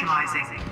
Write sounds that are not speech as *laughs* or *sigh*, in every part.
Initializing.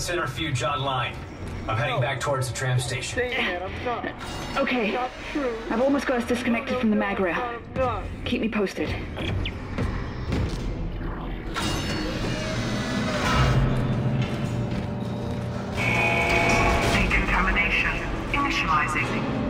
Centrifuge online. I'm heading back towards the tram station. Dang it, I'm done. Okay, Not true. I've almost got us disconnected from the mag rail. Keep me posted. Decontamination initializing.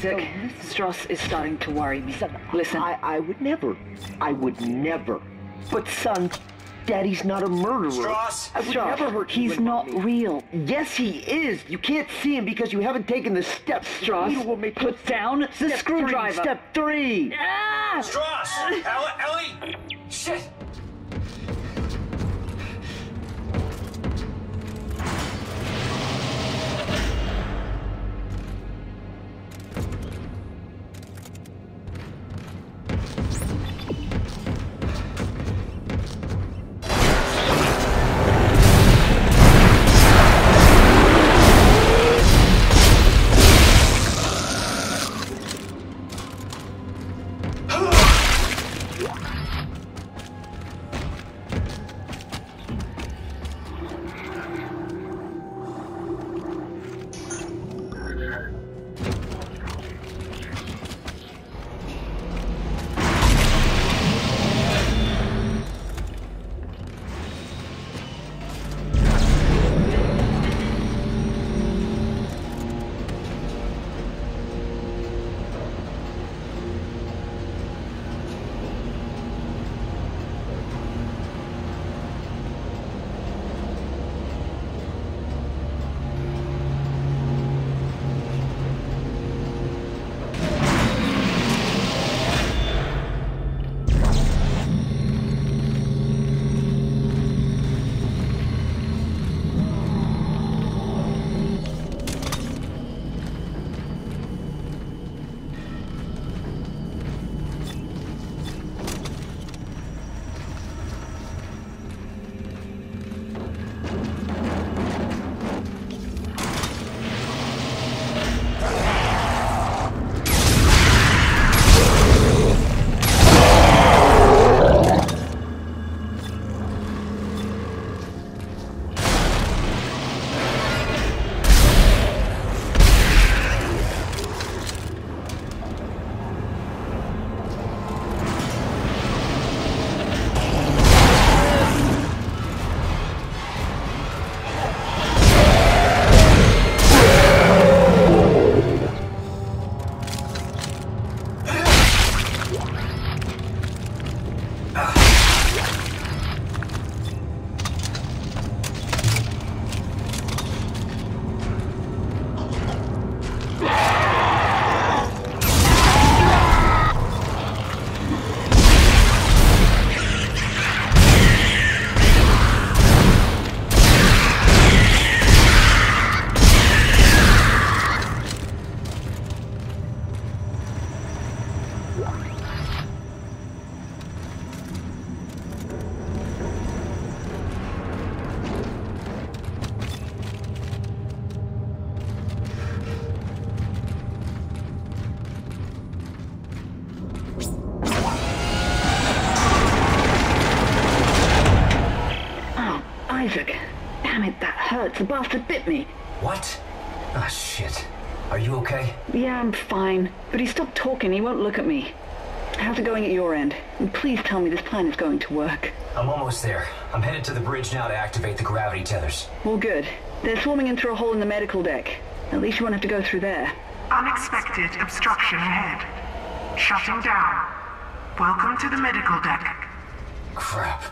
Isaac, Stross is starting to worry me. Listen, I, I would never. I would never. But son, Daddy's not a murderer. Stross! I would Stross, never hurt you he's not Mommy. real. Yes, he is. You can't see him because you haven't taken the steps. Stross, You will make put down the screwdriver. three. Step three. Ah! Stross! *laughs* Ellie! Ellie! Shit! It. The bastard bit me. What? Ah, shit. Are you okay? Yeah, I'm fine. But he stopped talking. He won't look at me. How's it going at your end? And please tell me this plan is going to work. I'm almost there. I'm headed to the bridge now to activate the gravity tethers. Well, good. They're swarming in through a hole in the medical deck. At least you won't have to go through there. Unexpected obstruction ahead. Shutting down. Welcome to the medical deck. Crap.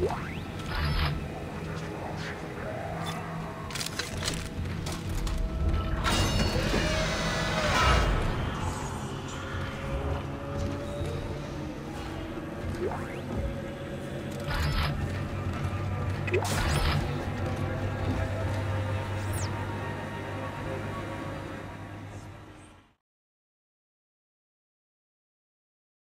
Yeah.